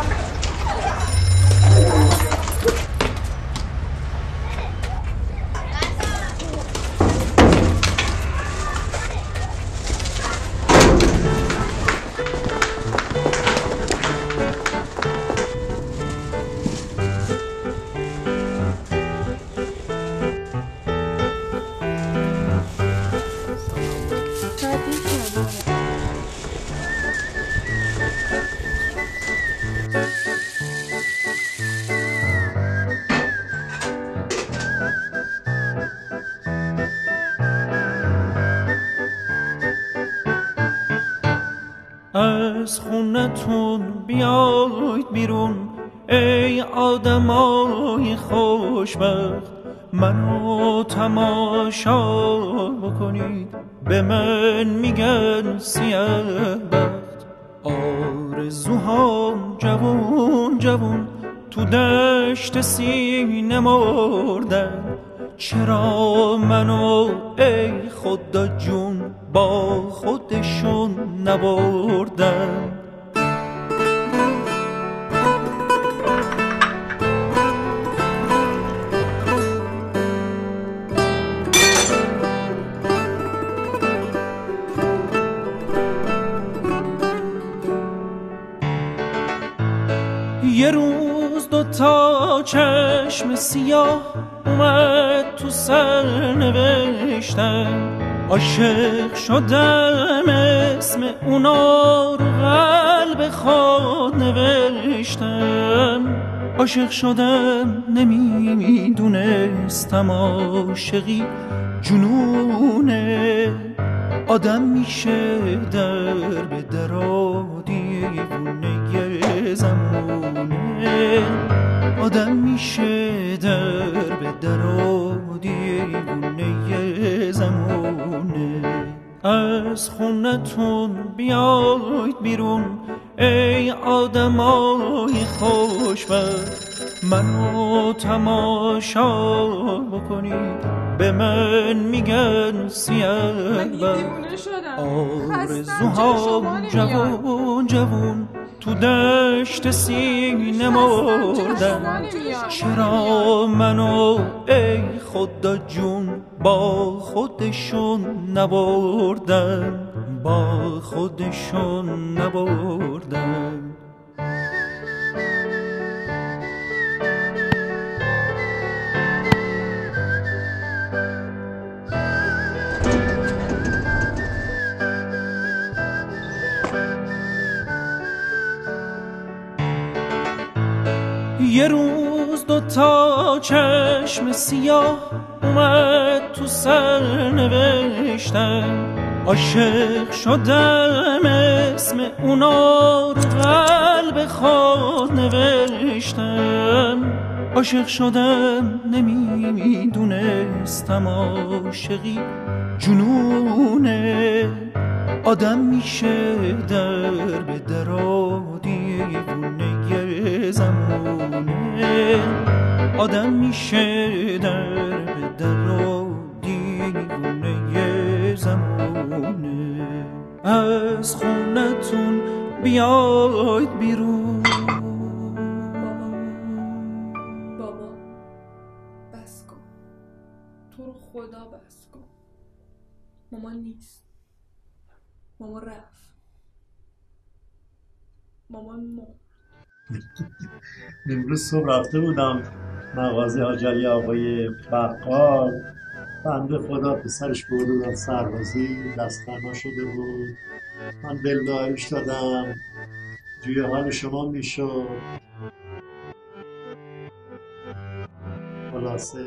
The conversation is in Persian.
Yeah. از خونتون بیاید بیرون. ای آدمای خوشبخت منو تماشا بکنید. به من میگن سیاه بخت آرزوهام جوون جوون تو دشت سینه مردن. چرا منو ای خدا جون با خودشون نبردن؟ تا چشم سیاه اومد تو سر نوشتم. عاشق شدم اسم اونا رو قلب خود نوشتم. عاشق شدم نمی‌دونستم عاشقی جنونه. آدم میشه در به درا دیوونه زمونه آدم میشه در به درا دیوونه زمونه از خونتون بیاید بیرون ای آدمای خوشبخت. منو تماشا بکنید. به من میگن سیاه آرزوهام جوون جوون تو دشت سینه مردن چرا منو ای خدا جون با خودشون نبردن با خودشون نبردن یه روز دو تا چشم سیاه اومد تو سر نوشتم عاشق شدم اسم اونا رو قلب خود نوشتم. عاشق شدم نمی‌دونستم عاشقی جنونه. آدم میشه در به درا دیوونه زمونه آدم میشه در به درا دیوونه زمونه. از خونتون بیاید بیرون. بابا بس کن. تو رو خدا بس کن. مامان نیست. مامان رفت. مامان مرد امروز صبح رفته بودم مغازه آجلی آقای بقال. بنده خدا پسرش برده بودن سربازی دست شده بود. من دلداریش دادم. جوی حال شما می‌شد. خلاصه.